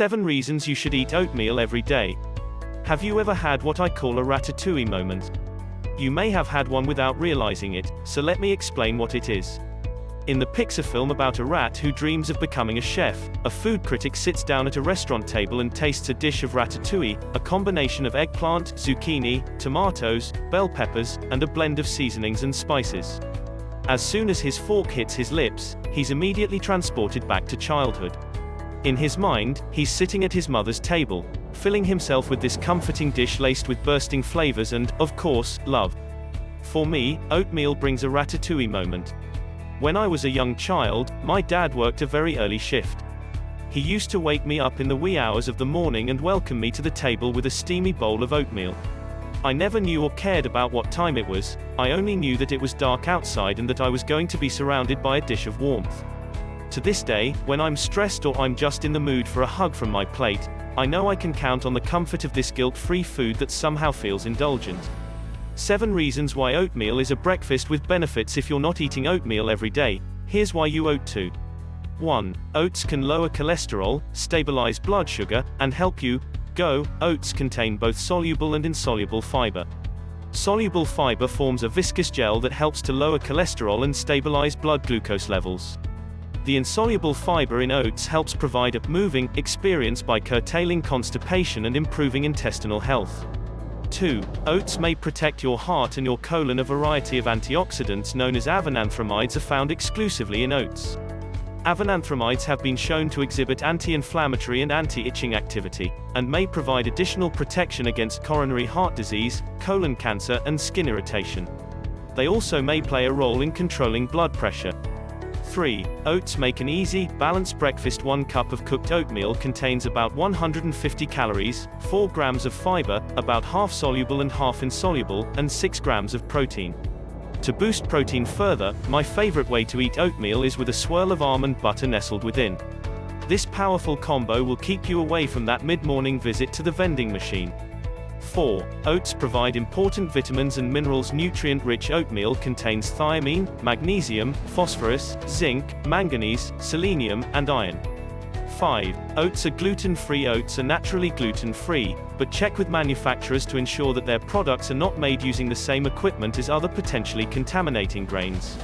7 reasons you should eat oatmeal every day. Have you ever had what I call a ratatouille moment? You may have had one without realizing it, so let me explain what it is. In the Pixar film about a rat who dreams of becoming a chef, a food critic sits down at a restaurant table and tastes a dish of ratatouille, a combination of eggplant, zucchini, tomatoes, bell peppers, and a blend of seasonings and spices. As soon as his fork hits his lips, he's immediately transported back to childhood. In his mind, he's sitting at his mother's table, filling himself with this comforting dish laced with bursting flavors and, of course, love. For me, oatmeal brings a ratatouille moment. When I was a young child, my dad worked a very early shift. He used to wake me up in the wee hours of the morning and welcome me to the table with a steamy bowl of oatmeal. I never knew or cared about what time it was, I only knew that it was dark outside and that I was going to be surrounded by a dish of warmth. To this day, when I'm stressed or I'm just in the mood for a hug from my plate, I know I can count on the comfort of this guilt-free food that somehow feels indulgent. 7 reasons why oatmeal is a breakfast with benefits if you're not eating oatmeal every day. Here's why you ought to. 1. Oats can lower cholesterol, stabilize blood sugar, and help you go. Oats contain both soluble and insoluble fiber. Soluble fiber forms a viscous gel that helps to lower cholesterol and stabilize blood glucose levels. The insoluble fiber in oats helps provide a moving experience by curtailing constipation and improving intestinal health. 2. Oats may protect your heart and your colon. A variety of antioxidants known as avenanthramides are found exclusively in oats. Avenanthramides have been shown to exhibit anti-inflammatory and anti-itching activity, and may provide additional protection against coronary heart disease, colon cancer, and skin irritation. They also may play a role in controlling blood pressure. 3. Oats make an easy, balanced breakfast 1 cup of cooked oatmeal contains about 150 calories, 4 grams of fiber, about half soluble and half insoluble, and 6 grams of protein. To boost protein further, my favorite way to eat oatmeal is with a swirl of almond butter nestled within. This powerful combo will keep you away from that mid-morning visit to the vending machine. 4. Oats provide important vitamins and minerals Nutrient-rich oatmeal contains thiamine, magnesium, phosphorus, zinc, manganese, selenium, and iron. 5. Oats are gluten-free Oats are naturally gluten-free, but check with manufacturers to ensure that their products are not made using the same equipment as other potentially contaminating grains.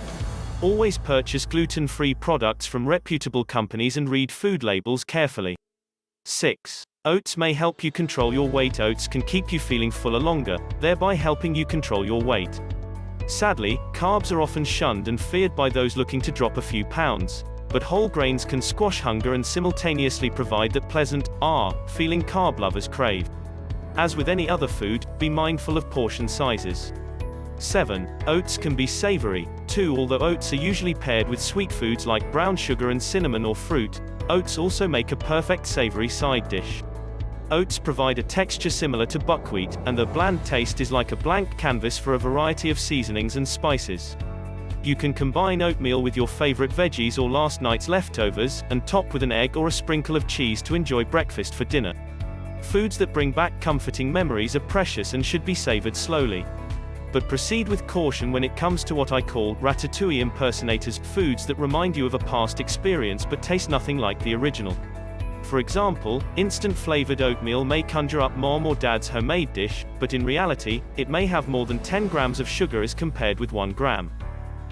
Always purchase gluten-free products from reputable companies and read food labels carefully. 6. Oats may help you control your weight. Oats can keep you feeling fuller longer, thereby helping you control your weight. Sadly, carbs are often shunned and feared by those looking to drop a few pounds. But whole grains can squash hunger and simultaneously provide that pleasant, ah, feeling carb lovers crave. As with any other food, be mindful of portion sizes. 7. Oats can be savory, too although oats are usually paired with sweet foods like brown sugar and cinnamon or fruit, oats also make a perfect savory side dish. Oats provide a texture similar to buckwheat, and the bland taste is like a blank canvas for a variety of seasonings and spices. You can combine oatmeal with your favorite veggies or last night's leftovers, and top with an egg or a sprinkle of cheese to enjoy breakfast for dinner. Foods that bring back comforting memories are precious and should be savored slowly. But proceed with caution when it comes to what I call ratatouille impersonators, foods that remind you of a past experience but taste nothing like the original. For example, instant flavored oatmeal may conjure up mom or dad's homemade dish, but in reality, it may have more than 10 grams of sugar as compared with 1 gram.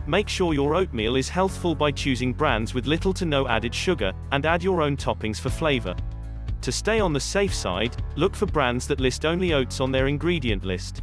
Make sure your oatmeal is healthful by choosing brands with little to no added sugar, and add your own toppings for flavor. To stay on the safe side, look for brands that list only oats on their ingredient list.